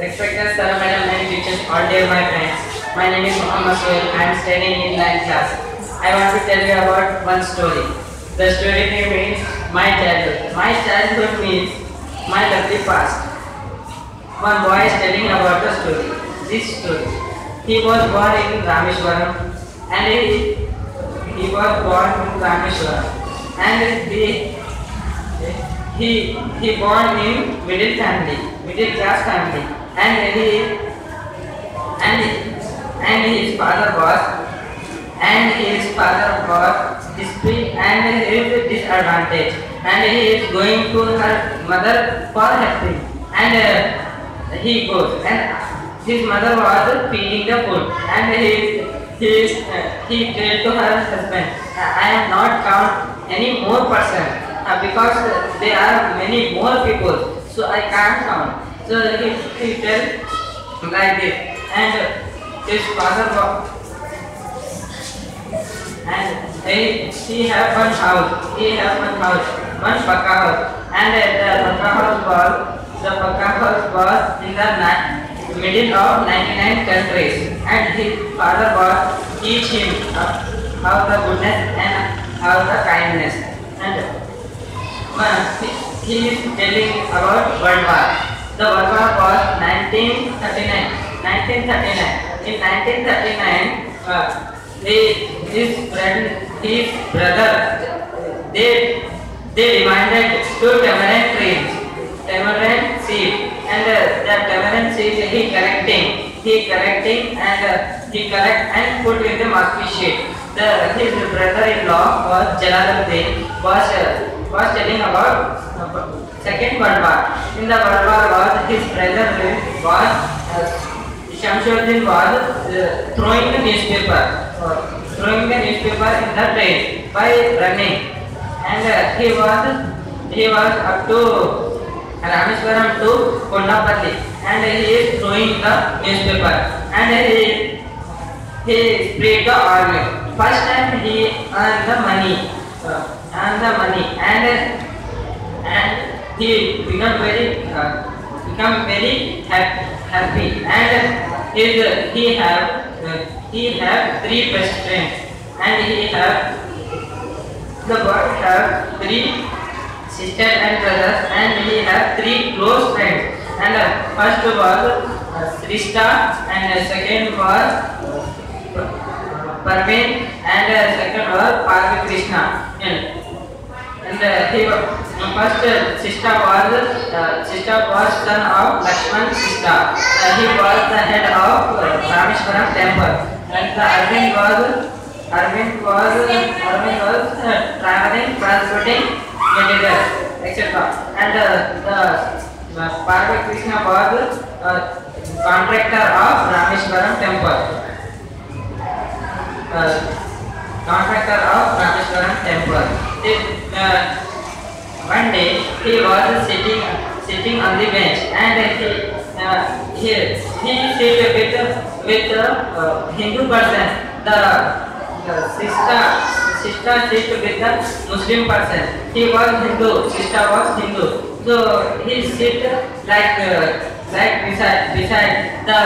Respected sir, madam, and teachers, all dear my friends. My name is Muhammad Sohail. I am studying in 9th class. I want to tell you about one story. The story name is My Childhood. My childhood means my lovely past. One boy is telling about the story. This story. He was born in Rameshwaram and he, he was born in Rameshwaram and he he he born in middle family, middle class family, and he and and his father was and his father was disciplined and his disadvantage, and he is going to her mother for helping, and uh, he goes and his mother was feeding the food, and he he uh, he told to her husband, I am not count any more person uh, because there are many more people, so I can't count. So he, he tell like this, and his father wa- and he, he have one house, he have one house, one pakka house, and the pakka house was the pakka house was in the middle of 99 countries, and his father was teach him uh, how the goodness and how the kindness, and uh, he, he is telling about World War. The War was 1939. 1939. In 1939, uh, he, his friend, his brother, they they demanded two tamarind trees, tamarind seed, and uh, that tamarind seed he collecting, he collecting, and uh, he collect and put in the market sheet. The his brother-in-law was Jalaluddin was uh, was telling about uh, Second World War. In the World War was his brother was uh, Shamsuddin was uh, throwing the newspaper, uh, throwing the newspaper in the train by running, and uh, he was he was up to Rameswaram to Kondapalli, and he is throwing the newspaper, and he he spread the army. First time he earned the money, uh, earned the money, and and he become very uh, become very happy, and his he have uh, he have three best friends. And he have the boy have three sisters and brothers. And he have three close friends. And uh, first was uh, Srishta. And uh, second was uh, Parveen. And uh, second was Parvi Krishna. And and uh, he was first Sista was Sista was son of Lakshman Sista he was the head of Rameswaram temple and the Arvind was Arvind was Arvind was travelling transporting manager etcetera and the Parvati Krishna was contractor of Rameswaram temple contractor of Rameswaram temple one day he was sitting sitting on the bench and he uh, he he sit with with uh, Hindu person. The, the sister sister sit with the Muslim person. He was Hindu, sister was Hindu. So he sit like uh, like beside beside the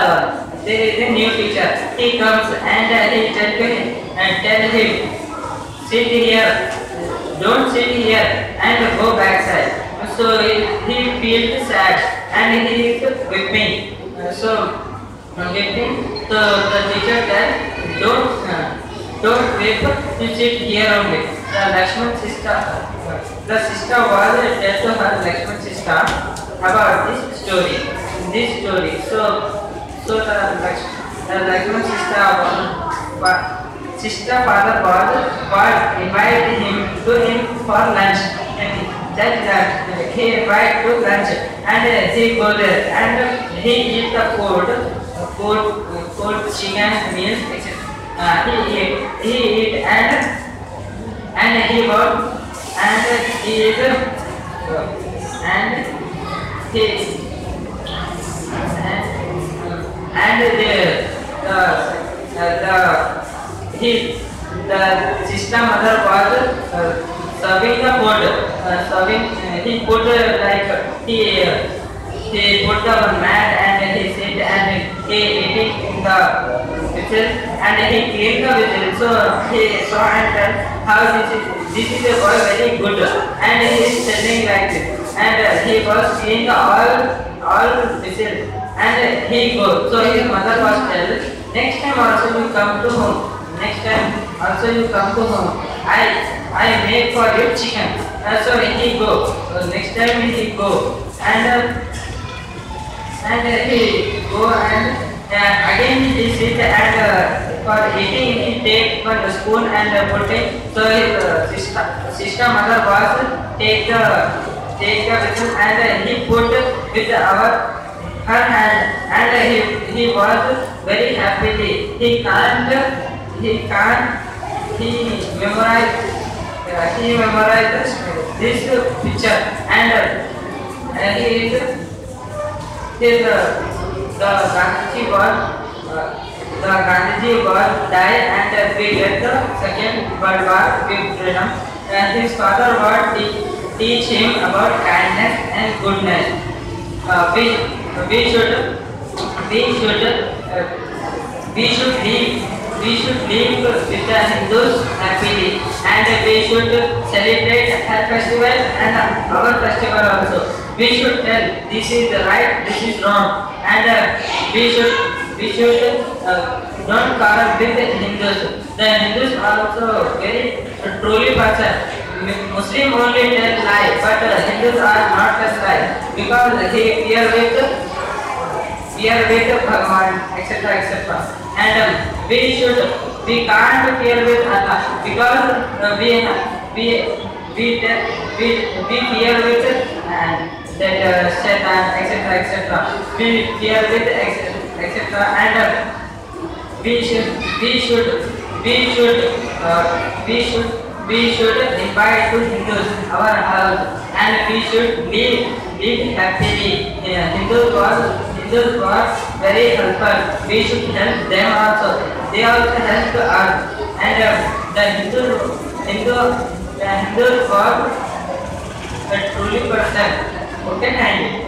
there is a new teacher. He comes and uh, he tell him and tell him sit here, don't sit here and go backside. So he, he feels sad and he is weeping. Uh, so weeping. So the teacher said, don't uh, don't weep, you sit here only. The Lakshman sister, the sister was tell to her Lakshman sister about this story. This story. So so the Lakshman, the Lakshman sister was sister father was was invited him to him for lunch. And that that he invited to lunch. And uh, he there. And he eat the food. Food food chicken meals. Uh, he eat he eat and and he work. And he is uh, and he and, and the the uh, the he the sister mother was uh, serving the food uh, serving uh, he put uh, like he uh, he put the mat and he sit and he eating in the whistle and he clean the whistle. So he saw and said, how this is this is a boy very good and he is telling like this and uh, he was cleaning all all whistle and he go. So his mother was tell next time also you come to home. Next time also you come to home. I I make for you chicken. Uh, so he go. So next time he go and. Uh, and uh, he go and uh, again he sit and uh, for eating he take one spoon and uh, put it so uh, sister sister mother was take the take the vessel and uh, he put with our her hand and uh, he he was very happily he can't he can't he memorized uh, he memorized this picture and uh, he is Till uh, the Gandhiji was uh, the Gandhiji was died and uh, we get the second World War with freedom. And his father was te- teach him about kindness and goodness. Uh, we we should we should uh, we should live we should live with the Hindus happily and we should celebrate her festival and our festival also. We should tell this is right, this is wrong, and uh, we should we should uh, don't quarrel with the Hindus. The Hindus are also very truly person. Muslim only tell lie, but uh, Hindus are not just lie because they fear with fear with Bhagwan, etc. etc. And um, we should we can't fear with Allah because uh, we we we we we fear with and that uh, Satan, etc. etc. We fear with etc. And uh, we should we should we should uh, we should we should invite to Hindus our house and we should live live happily. Yeah, Hindus was Hindus was very helpful. We should help them also. They also help us. And uh, the Hindu Hindu the Hindu for a truly person. Okay, thank you.